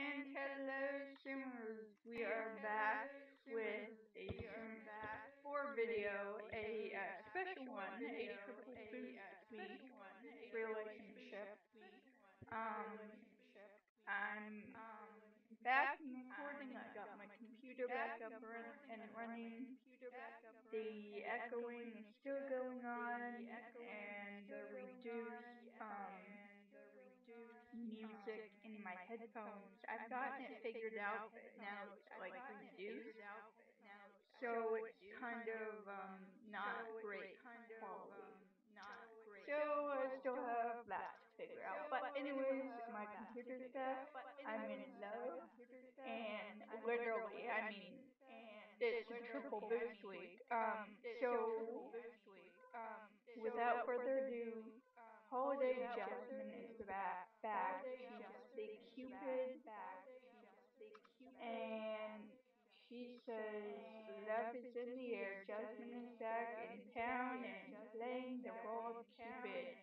And hello, Simmers. We are back with a Sims 4 video, a uh, special one, a triple boost relationship. Um, I'm back and recording. I got my computer back up and running. The echoing is still going on, and the reduced um, music in my headphones. I've gotten it figured out, but now it's like reduced. So it's kind of um, not great quality. So I still have that to figure out. But anyways, my computer's back. I'm in love. And literally, I mean, it's a triple boost week. Um, so without further ado, Oh, Holiday Jasmine is back. back. She's the Cupid. back, And she says, Love is in the air. Jasmine is back in town and playing the role of Cupid.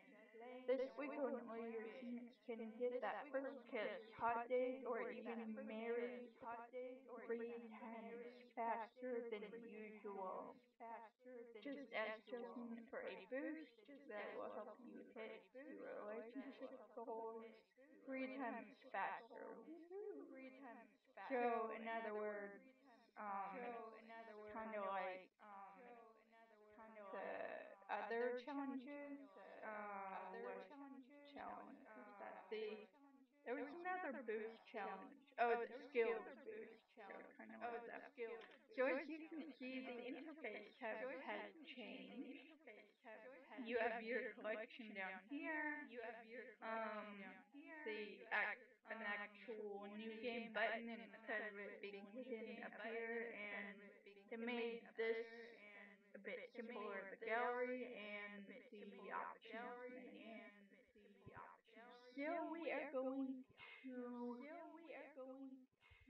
This week only your teammates can get that first kiss, hot date, or even marry three times faster than usual. Just ask Jasmine for a boost that will help you hit your relationship goals. three times faster. Um, so, in other words, um, kind of like the other challenges. Uh, what challenge was that? The there was another boost challenge. Oh, the skills boost. So kind of like that. So as you can see, the interface have, has changed. You have your collection down here. You have your um, the an actual new game button instead of it being hidden up here, and they made this a bit simpler. The gallery and the options menu. So we are going to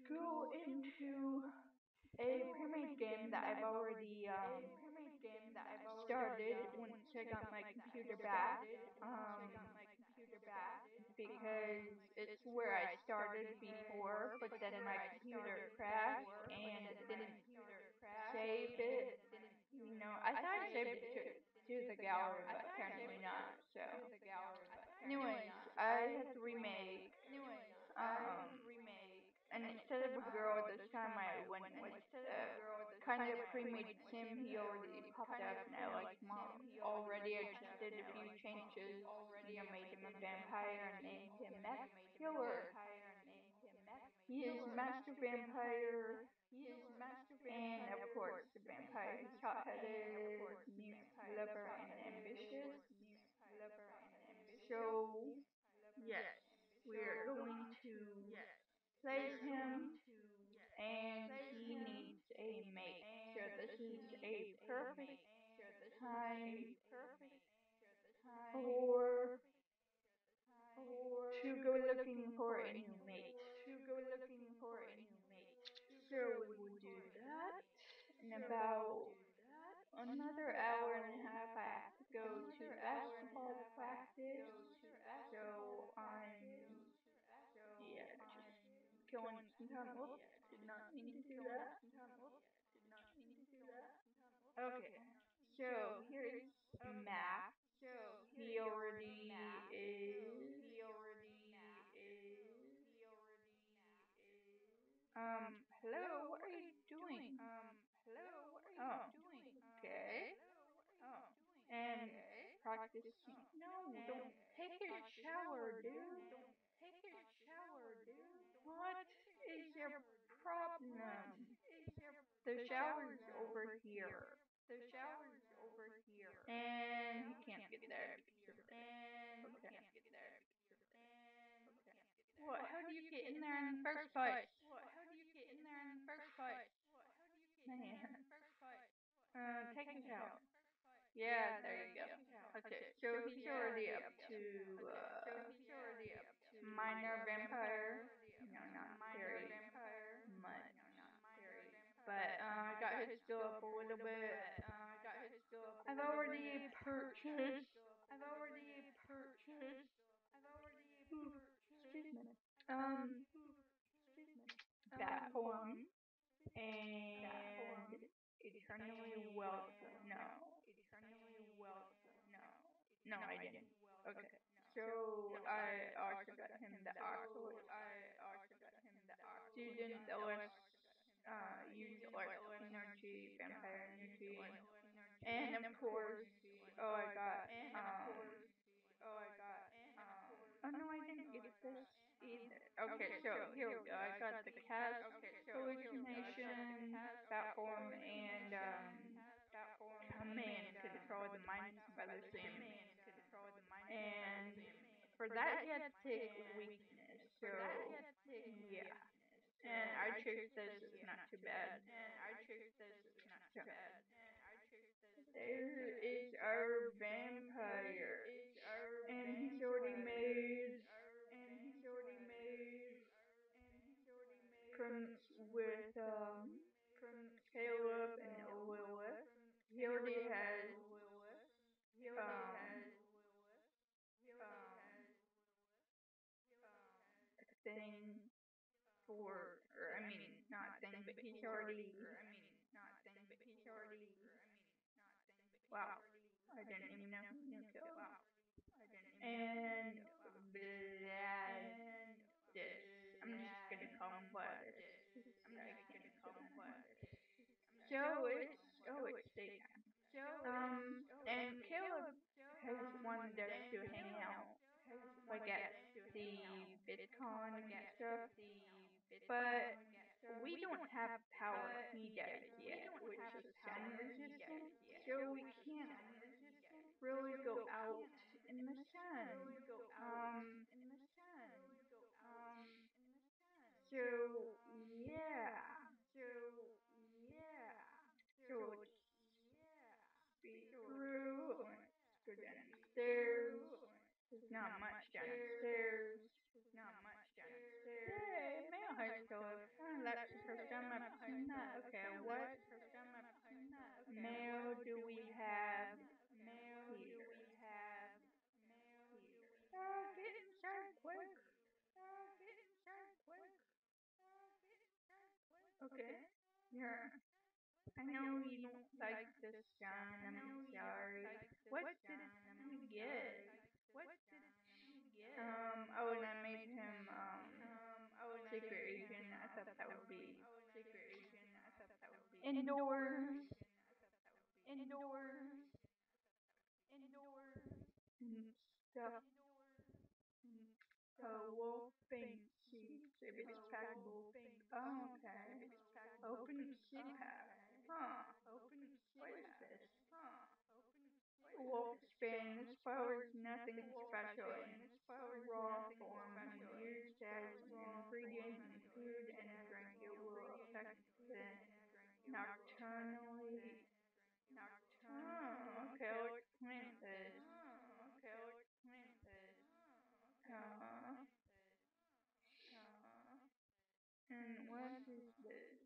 go into a pre-made game that I've already um, started once I got my computer back. Um, because it's where I started before, but then my computer crashed and it didn't save it. You know, I thought I saved it to, to the gallery, but apparently not. So, anyways, I had to remake. Um, and instead of a girl, this time I went with uh, kind of pre-made sim. He already popped up, and I like him already. I just did a few changes. You know, made him a vampire and named him Meth Killer. He is Master Vampire. And of course, the vampire is hot-headed, lover, and ambitious. So, yes, we're going to play him, and he needs a mate. So this is a perfect time for to go looking for a new mate. So we will do that in about another hour and a half. I have to go to basketball practice. So I'm yeah, just killing some time. Whoops, did not mean to do that. Okay, so here's Mac. He already is. Um, hello, what are you doing? Oh, okay. Hello. What are you oh, doing? Okay. And practicing. Oh, no, don't take a shower, dude. Don't take your shower, dude. What is your problem? The shower's over here. The shower's over here. And you can't get there because of that. Okay. What? How do you get in there in the first place? Man. Uh, take a shower. Yeah, there you go. Okay, so he's already up to uh, minor vampire. No, not very much. But uh, I got his skill up a little bit. I've already purchased. I've already purchased. Excuse me. Um, Bat Form and Eternally Welcome. No. Eternally Welcome. No. No, I didn't. Okay. So I also got him the Oxford student that was uh, use like energy, vampire energy, and of course, oh I got um, oh I got um, oh no I didn't get this Okay, so here we go. I got the cast hallucination, bat form, and um, command control the mind by the sim. And for that he had to take weakness. So yeah. And I chose this, it's not too bad. And I chose this, it's not too bad. There is our vampire. And he's already made um from Caleb and Lilith. He already has um thing for, or I mean, not thing, but he's already, I mean, not thing, but he's already, or, I mean, not thing, but wow, I didn't even know who knew kill. Wow. And Gladys, I'm just gonna call him Gladys. I can't call him Gladys. So it's, oh, it's daytime. Um, and Caleb has wanted us to hang out, like at the VidCon and stuff, but we don't have power he does yet, which is sun resistant, so we can't really go out in the sun. Um, so yeah, so yeah, so let's speed through, let's go downstairs. There's not much downstairs. Not much downstairs. Yay, mail has Philip. Oh, that's the first time I've seen that. Okay, what mail do we have Mail do we have here? Oh, get inside quick. Oh, get inside quick. Okay. Yeah. I know you don't like this, sun. I'm sorry. What did it get? What did it get? Um. Oh, and I made him um. Oh, secret agent. I thought that would be secret agent. I thought that would be indoors. Indoors. Indoors. And stuff. A wolf thinks she's if it's packable. Oh, okay. Open CPAP. Huh. Open What is this? Huh. Wolf spin. This power is nothing special in its raw form. When used as an ingredient in food and drink, it will affect the nocturnally. Oh, okay, let's plant this. Okay, let's plant this. Uh, and what is this?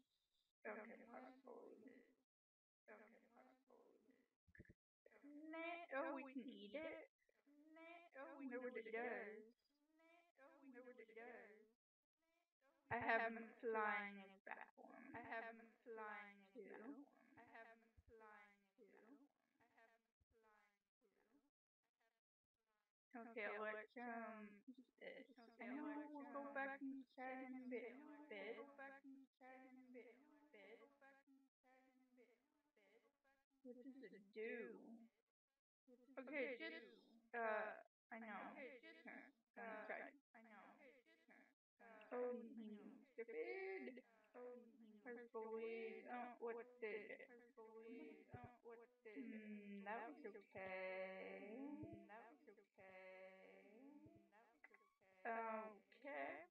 Okay, possible. Okay, possible. Plant. Oh, we can eat it. Oh, what it does. Oh, we know what it does. I have him flying as platform. I have him flying too. I have him flying too. Okay, let's um this. I know we'll go back inside in a bit. Bit. What does it do? Okay, just uh, I know. Uh, try. I know. Oh, stupid. First believe. Oh, what did it? Hmm, that was okay. Mm, that was okay. Okay.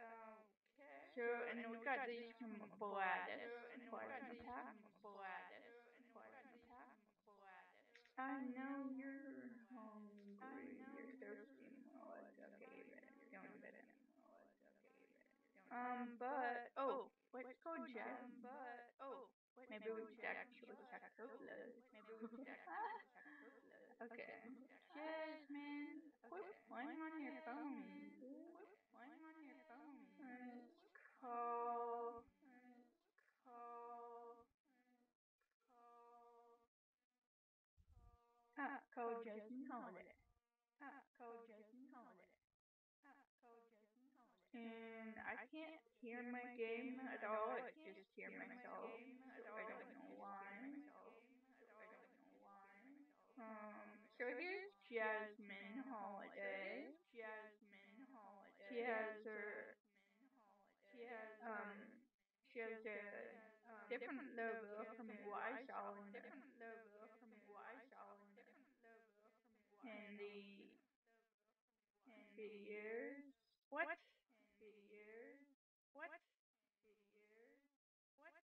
Okay. So, and we got these from Bladis. Plasma pack. Bladis. Plasma pack. I know you're hungry. You're thirsty, Molly. Okay, but don't bet it. Um, but oh, let's go check. But oh, maybe we should actually check. Maybe we should actually check her blood. Okay. Jasmine, quit playing on your phone. Quit playing on your phone. It's call Ah, call Jasmine Holiday. Ah, call Jasmine Holiday. And I can't hear my game at all. I just hear myself. So I don't know why. Um, so here's Jasmine Holiday. Jasmine Holiday. She has her. She has um. She has a different logo from Y Solomon. Different logo from Y Solomon. And the videos. What? Videos. What? Videos. What?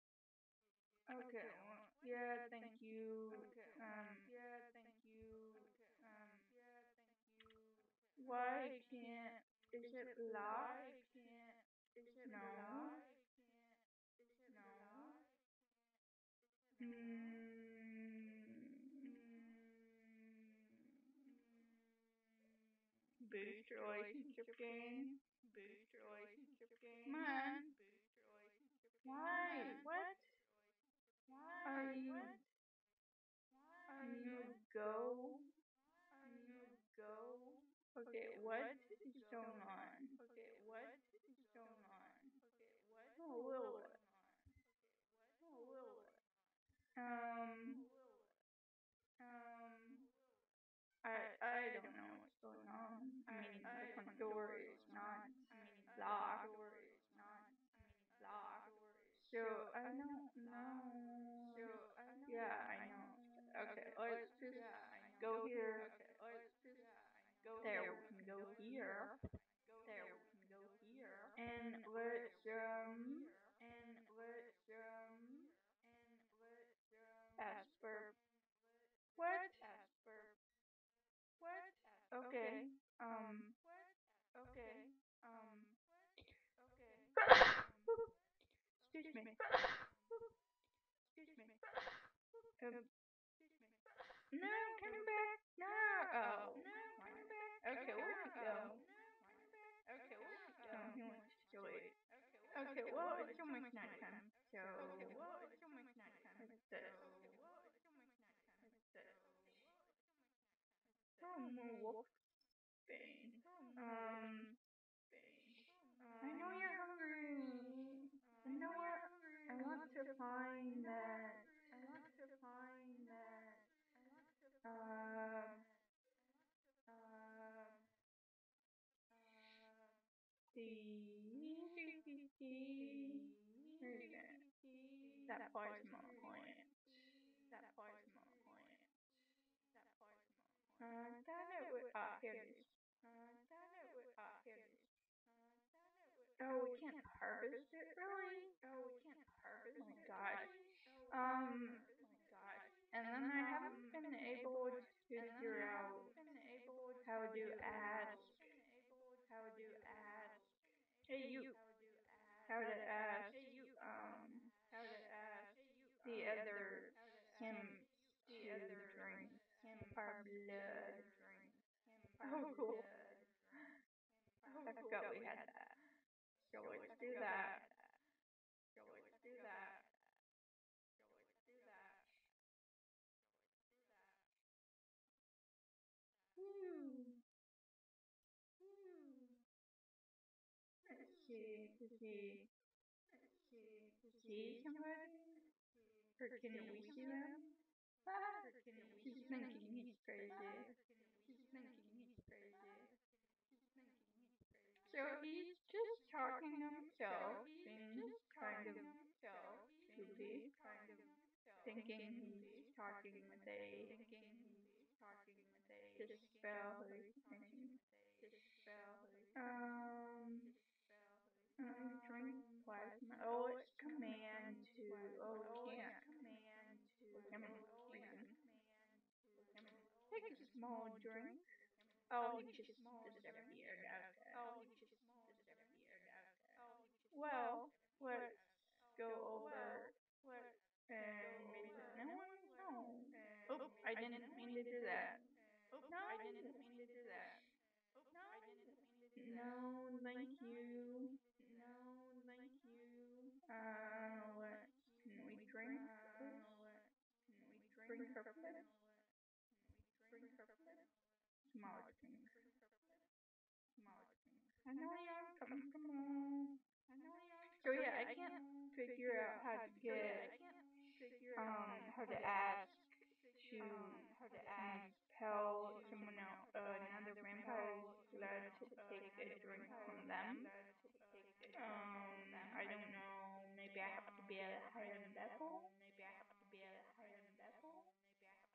Okay. Well, yeah. Thank you. Um. Yeah. Thank you. Um. Yeah. Thank you. Why can't? Is it live? Can't? Is it no? No. Mm. Boost relationship game. Boost relationship game. On. Why? What? Are you? Are you go? Are you go? Okay, what is going on? Okay, what is going on? Okay, what? Oh, Lilith. Oh, Lilith. Um. Um. I I don't know what's going on. I mean, the front door is not locked. So I don't know. So yeah, I know. Okay, let's just go here. Go there, we can go here. Go there, we can go here. And let's um. And let's um. And let's um. Asper. What? Asper. What? Okay. Um. Okay. Um. Okay. Excuse me. Excuse me. Um. No, come back. No. Oh. No, come back. Okay, we'll go. Okay, we'll go. Oh, he wants to sleep. Okay, well, it's almost nighttime, so. Okay, well, it's almost nighttime. It's this. It's this. Oh, more wolf bane. Um. I know you're hungry. You know what? I want to find that. I want to find that. That? That plasma plant. That. That it would. Uh, that it would. Ah, here it is. Oh, we can't harvest it, really? Oh, we can't harvest it. Oh my gosh. Um, and then I haven't been able to figure out how to ask, how to ask, hey you, how to ask, um, ask the other him to drink our blood. Oh, cool. I forgot we had that. So let's do that. So let's do that. So let's do that. Woo. Woo. Somebody? Or can we see them? He's thinking he's crazy. He's thinking he's crazy. So he's just talking himself, being kind of goofy, thinking he's talking with a dispel hallucination. Um, um, Oh, it's command to. Oh, can't. Command reason. Take a small drink. Oh, he just disappeared. Okay. Oh, he just disappeared. Okay. Well, let's go over and visit. No one's home. Oop, I didn't mean to do that. Oh, No, I didn't mean to do that. No, no, you. No, thank you. Uh, what can we drink? Bring her plate. Small things. I know you're come come on. So yeah, I can't figure out how to get um how to ask to how to ask compel someone else uh, another vampire to take a drink from them. Um, I don't know. Maybe I have to be at a higher level.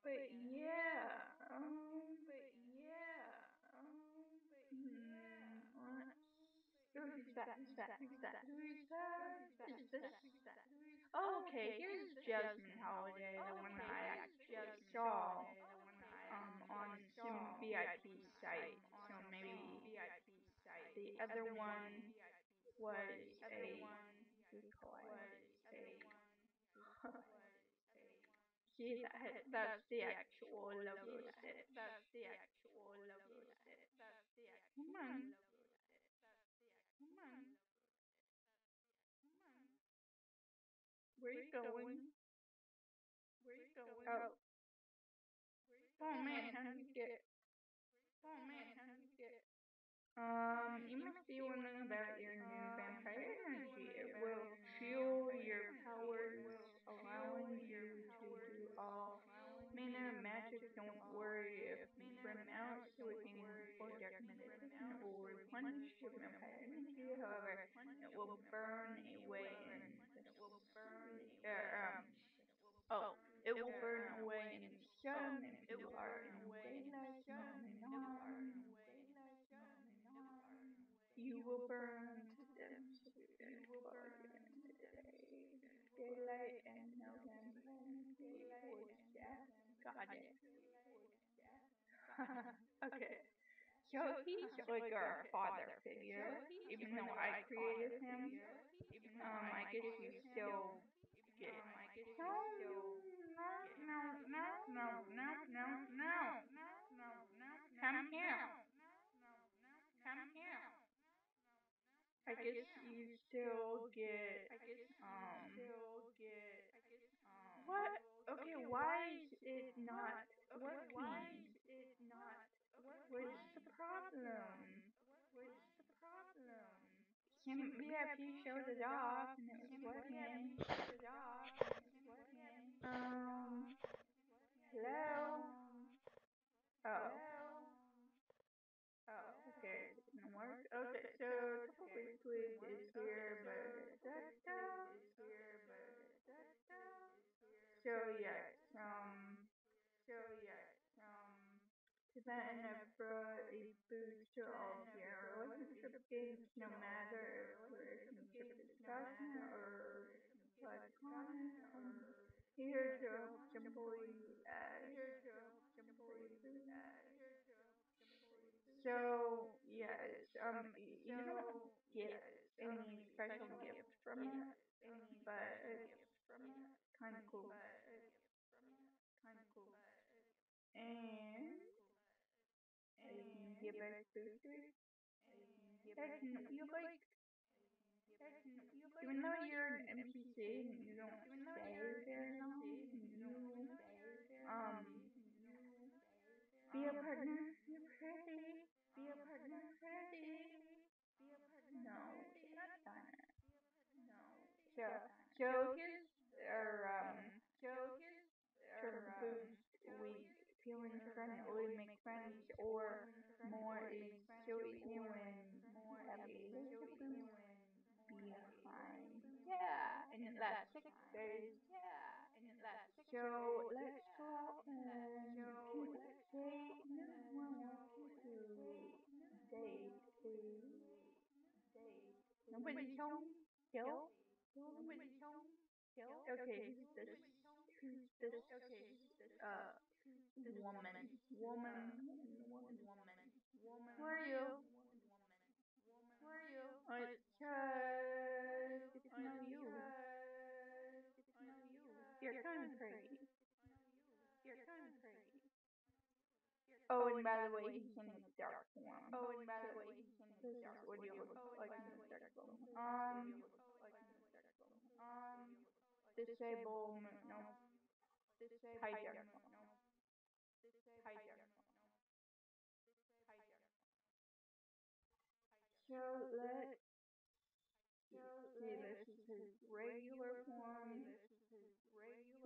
But yeah, um, but yeah, um, hmm? Who's that? Is? Oh, okay. Here's Jasmine Holiday, the one that I actually saw um on some VIP site. So maybe the other one was a we call it a That, that's the actual logo stitch. That's the actual logo stitch. Come on. Come on. Where you going? Where you going? Oh. Oh man, how do you get? Oh man, how do you get? Um, you must be wondering about your new vampire energy. It will fuel your powers, allowing you to do all manner magic. Don't worry if you run out, sweeping or dark meditation will replenish your vampire. However, it will burn away in the uh, um. Oh, it will burn away in the sun if you are in daylight. No, no, you will burn to them so you don't fall again in the day. Daylight and no vampire energy or death. Got okay. So he's like our father figure, even though I created him. Um, I guess you still get. No, no, no, no, no, no, no, no. Come here. Come here. I guess you still get. Um. What? Okay, why is it not working? What's the problem? Some VIP showed it off and it was working. Um, hello? Oh. Oh, okay, it didn't work. Okay, so Triple Tweet is here, but So yes, um, so yes, um, Tibetan brought a boost to all of your relationship games, no matter if relationship is passionate or platonic. Um, here simply as so yes, um, you don't get any special gift from it, but it's kind of cool. And you can give us boosters. That's n- you like, even though you're an NPC and you don't stay long, you um be a partner. You're pretty. Be a partner. Pretty. No, not done. So, so here's our um, sort of boost Feeling friendly, make friends, or more is so easy when have a little boost behind. Yeah, and it lasts six days. So let's go out and safe. No one wants you to date. Nobody's home still. Nobody's home. Okay, this? Who's this? Uh, woman. Woman. Woman. woman. Who are you? Who are you? It's just get to know you. You're kind of crazy. You're kind of crazy. Oh, and by the way, he's in the dark form. Oh, and by the way, he's in the dark. What do you look like in the dark form? Um, disable, no, hijack, no, hijack. So let see, this is his regular form.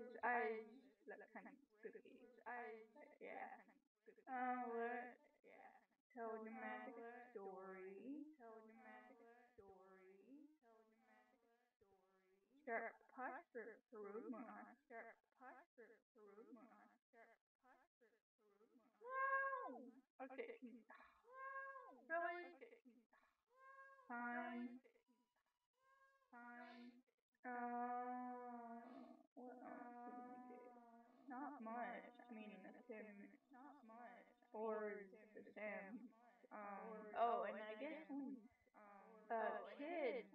His eyes look kind of spooky. His eyes, yeah. Uh, let tell dramatic story. Start posture Peruma. Start posture Peruma. No. Okay. Really? Fine. Fine. Uh, what else did we get? Not much. I mean, the sim. Not much. Or the sim. Um. Oh, and I guess when uh kids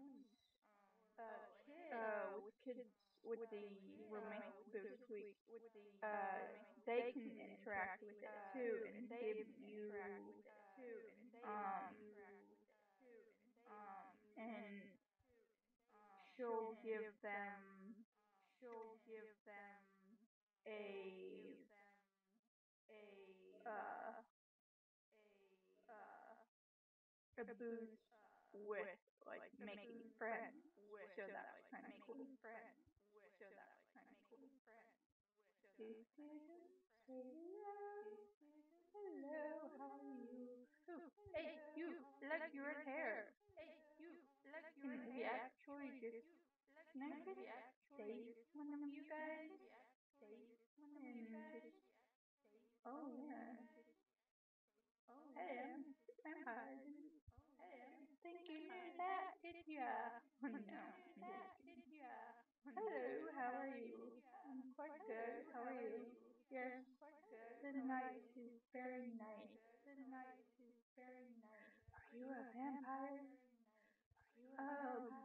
uh, with kids with the romantic boost suite, uh, they can interact with it too and give you, um, and she'll give them, she'll give them a, uh, a boost with like making friends. So that's kind of cool. So that's kind of cool. Say hello. Hello, how are you? Hey, you, like your hair. Hey. We actually just, can I just save one of you guys? And just, oh, oh yeah. Hey, I'm vampire. Think you knew that, did ya? Oh no. Hello, how are you? I'm quite good. How are you? Yes, quite good. the night is very nice. the night is very nice. Are you a vampire? Oh.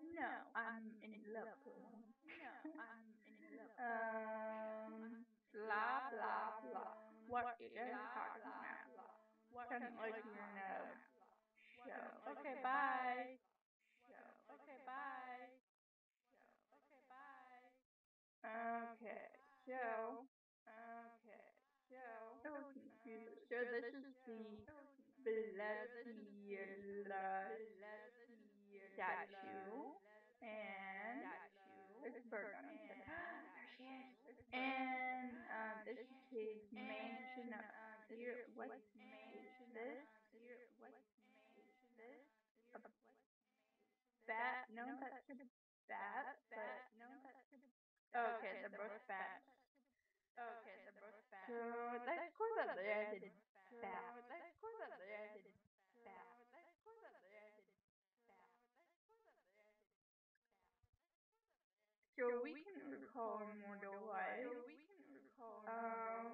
No, I'm in love with one. Um, blah, blah, blah. What are you talking about? Doesn't like your nub. Show. Okay, bye. Show. Okay, bye. Okay, so, okay, so, oh, confused. So this is the Blessila statue, and a bird on it. There she is. And uh, this is his mansion up here. What is this? A bat? No, that's a bat, but Okay, they're both bats. Okay, they're both bats. So let's call that the bat. Let's call that the added bat. So we can recall immortal life. Um,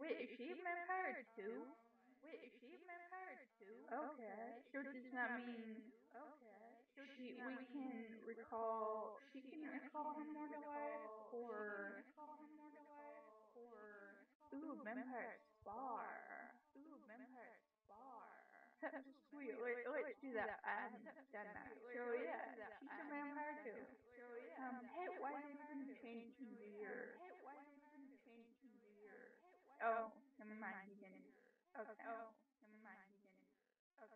wait, is she a vampire too? Wait, is she a vampire too? Okay, so does that mean okay. she, we can recall, she can recall her mortal life, or, ooh, vampire spar. Ooh, vampire spar. Sweet, Let, let's do that. I haven't done that. So yeah, she's a vampire too. Um, hey, why didn't you change the year? Oh, never mind, he didn't. Okay. Oh, never mind, he didn't. Okay.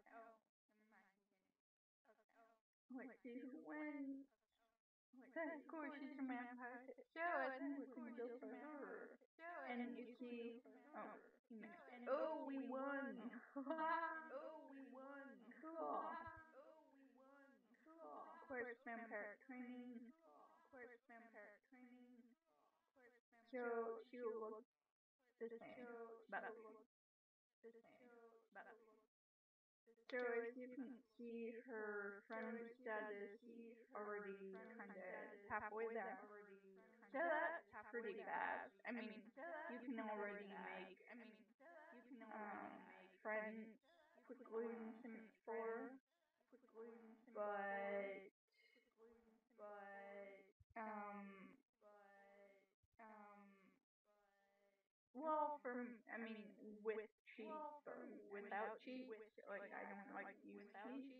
Let's see who wins. Of course, she's a vampire. I think we're gonna go for her. And you see, oh, you missed. Oh, we won. oh, we won. Cool. Cool. Course vampire training. Course vampire training. So she will look the same, but the same, but. So as you can see, her friend status already kind of halfway there. So that's pretty fast. I mean, you can already make I mean, you can um, friends quickly in Sims 4, but Well, from I mean, with cheese, without cheese, like I don't like use cheese.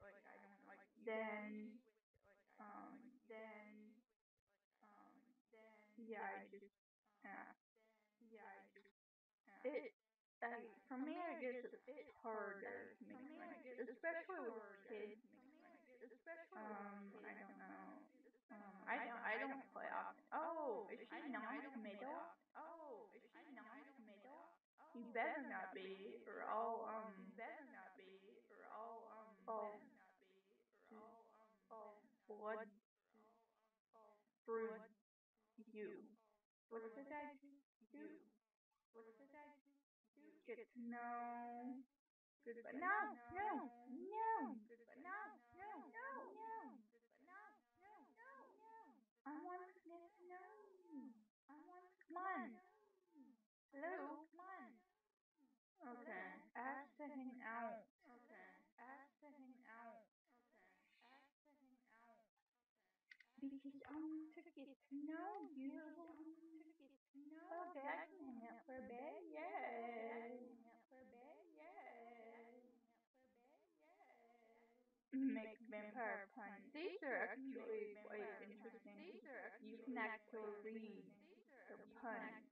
Like I don't like. Then, um, then, um, then, yeah, I just, yeah, yeah, I just, uh, it. like for me, I guess it's harder to make friends, especially with kids. Especially, Um, I don't You better not be, or I'll, um, better not be, or I'll, um, I'll, I'll blood through you. What's the guy do? What's the guy do? Get to know. Goodbye. No, no, no. Goodbye. No, no, no, no. No, no, no, no. I want to get to know you. I want to. Come on. Hello. Come on. Okay. Ask to hang out. Okay. Ask to hang out. Okay. Ask to hang out. Because I want to get to know you. I want to get to know. Okay, I can hang out for a bit. Yay. For a bit. Yay. Make vampire puns. These are actually quite interesting. You can actually read the puns.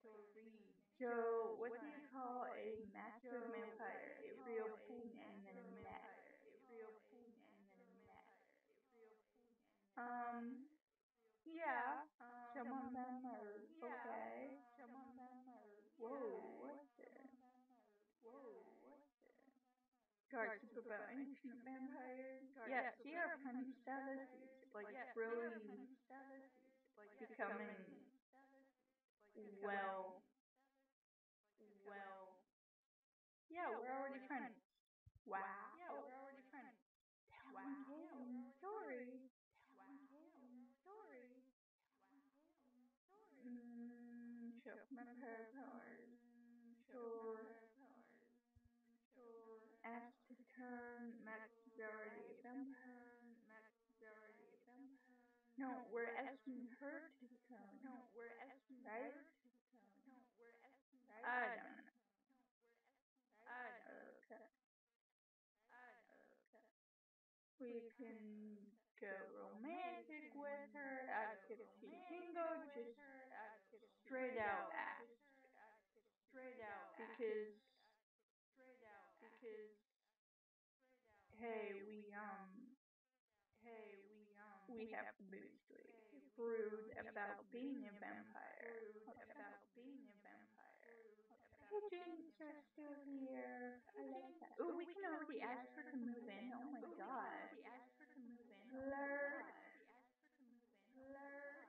So, what do you call a master vampire? A real pain in the neck. Um, yeah, someone vampire. Okay. Whoa, what's it? Whoa, what's it? Guys, talk about ancient vampires. Yeah, see our punch status is like really becoming well, well. Yeah, we're already friends. Wow. Yeah, we're already friends. Telling Caitlin story. Telling Caitlin story. Mmm, show vampire powers. Sure. Ask to turn max priority vampire. No, we're asking her to turn. No, we're asking right? her to turn. No, we're asking right? I don't know. I don't okay. Okay. We can go romantic with her, ask if she can go just straight out ask. Straight out because because hey we um hey we um we have to rude about being a vampire. About being a vampire. Pigeons are still here. I like that. Oh, we can already ask her to move in. Oh my god. Flirt. Flirt.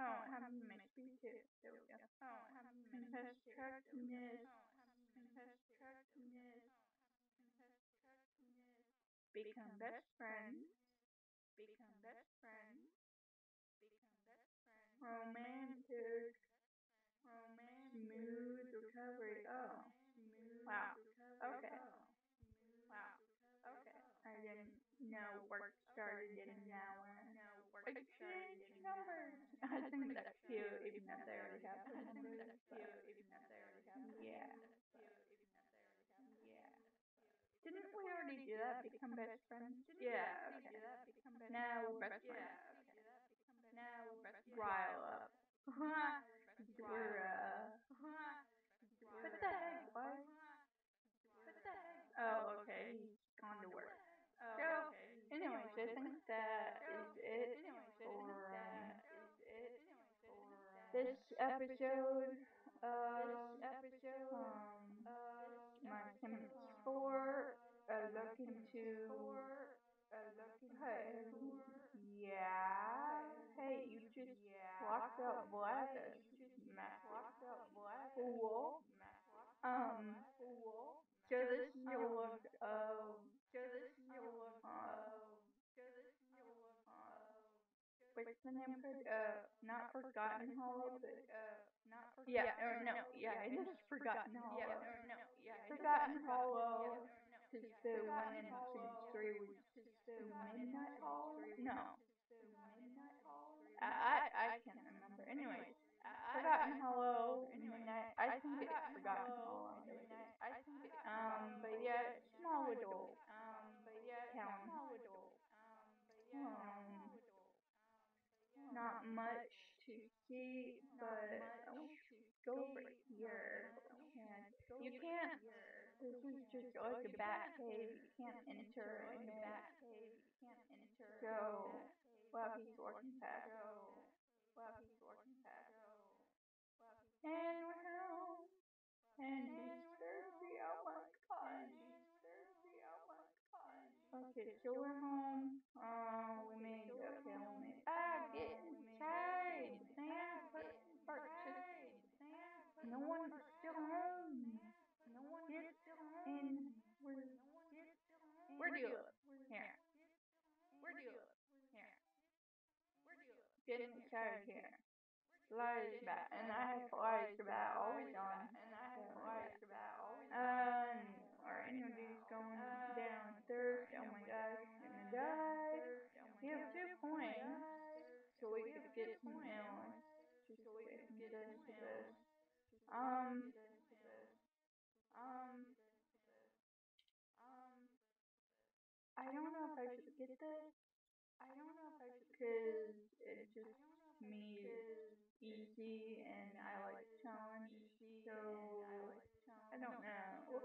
Oh, having my speed too. There we go. Oh, confess attractiveness. Confess Become best friends. Become best friends. Become best friends. Romantic. Romantic. Smooth recovery. Oh. Wow. Okay. Wow. Okay. I didn't know work started in an hour. Exchange numbers. I think that's cute, even if they already have the numbers. Yeah. Yeah. Didn't we do that? Become best friends? Yeah. Okay. Now we're best friends. Now we're best friends. Rile up. we're uh. What the heck, bud? What the heck? Oh, okay. He's gone to work. Oh, so, okay. anyways, I think that is it for um, this episode of um, my Sims 4. Uh, look into. Hey, yeah. Hey, you just locked up Gladys. Cool. Um, so this is your look of uh, what's the name for uh not Forgotten Hollow but uh, yeah or no. yeah it is Forgotten Hollow Yeah, or no, yeah, Forgotten Hollow is the one in Sims 3 was Midnight Hollow no. I I, I can't remember. anyways Forgotten Hollow Midnight I think it's Forgotten Hollow um but yeah small adult Um, but yeah, town not much to see, but I wish go over here, can't. You can't. This is just like a bat cave. You can't enter in it. So, well, he's working fast. Well, he's working fast. And we're home. And she's thirsty. Oh my god. Okay, so we're home. Uh, we made, okay, we made, ah, get inside, man. What, Bart, just, no one is still home. No one get in. We're, we're dealing. Here. We're dealing. Here. Getting inside here. Flies about, and I have flies about always on. And I have flies about always on. Um, our energy's going downstairs. Oh my gosh, I'm gonna die. We have two coins, so we could get some else. Just wait and get into this. Um, um, I don't know if I should get this. I don't know if I should, cause it just me easy and I like challenge, so I don't know.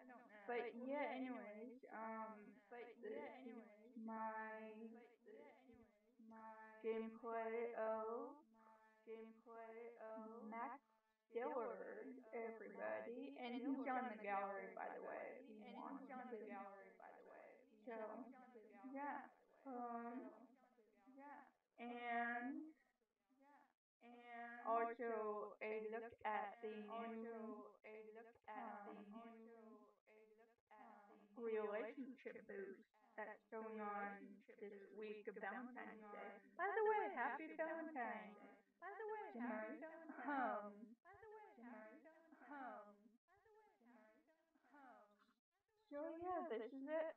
I don't know. But yeah, anyways, um, but yeah, anyways, my my gameplay of gameplay of Max Dillard, everybody, and he's on the gallery by the way. If you want to. So yeah, um, yeah. and and also a look at the also a look new um, relationship boost that's going on this week of Valentine's Day. By the way, happy Valentine's. Day. By the way, happy Valentine's. Um, so yeah, this is it,